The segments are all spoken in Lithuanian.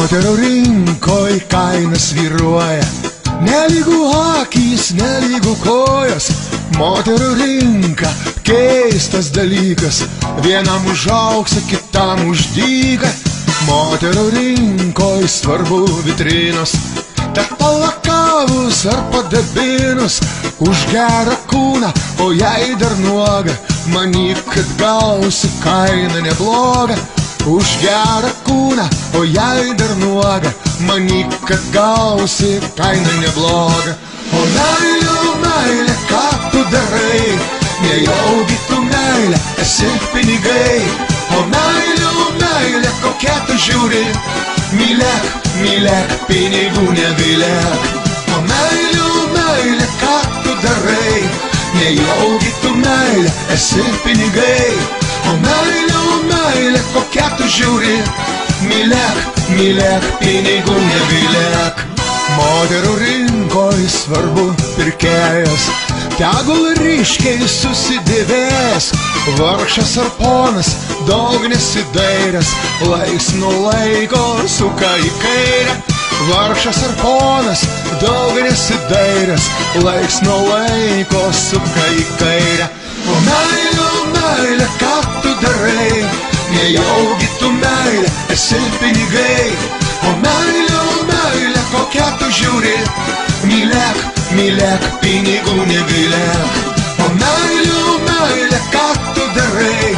Moterų rinkoj kainas vyruoja, nelygų akys, nelygų kojos. Moterų rinka keistas dalykas, vienam už auksą, kitam už dyką. Moterų rinkoj svarbu vitrinos, tad palakavus ar padabinus už gerą kūną, o jei dar nuoga, manyk, kad gausi kainą neblogą. Už gerą kūną, o jei dar nuoga, manyk, kad gausi kainą neblogą. O meilė, meilė, ką tu darai? Nejaugi tu meilė, esi pinigai. O meilė, meilė, kokia tu žiūri? Mylėk, mylėk, pinigų negailėk. O meilė, meilė, ką tu darai? Nejaugi tu meilė, esi pinigai. O meilė, o meilė, kokia tu žiūri? Mylėk, mylėk, pinigų negailėk. Moterų rinkoj svarbu pirkėjas, tegul ryškiai susidėvės, vargšas ar ponas, daug nesidairęs, laiks nuo laiko suka į kairę. Vargšas ar ponas, daug nesidairęs, laiks nuo laiko suka į kairę. Žiūri? Mylėk, mylėk, pinigų negailėk. O meilė, meilė, ką tu darai?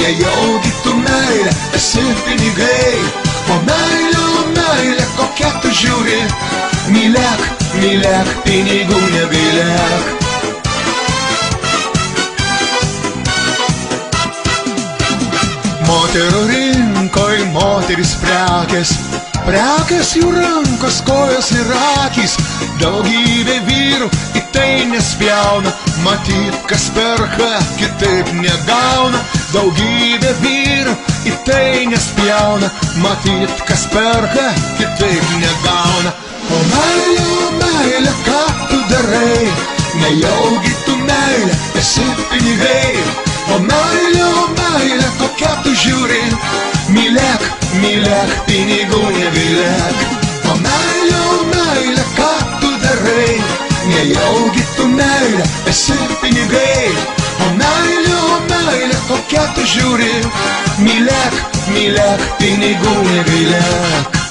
Nejaugi tu meilė, esi pinigai. O meilė, meilė, kokia tu žiūri? Mylėk, mylėk, pinigų negailėk. Moterų rinkoj moteris prekės, prekės jų rankos, kojos ir akys, daugybė vyrų į tai nespjauna, matyt, kas perka, kitaip negauna, daugybė vyrų į tai nespjauna, matyt, kas perka, kitaip negauna. O meilė, o meilė, ką tu darai, nejaugi tu meilė, esi pinigai. Pinigų negailėk. O meilė, o meilė, ką tu darai, nejaugi tu meilė, esi pinigai. O meilė, o meilė, kokia tu žiūri, mylėk, mylėk, pinigų negailėk.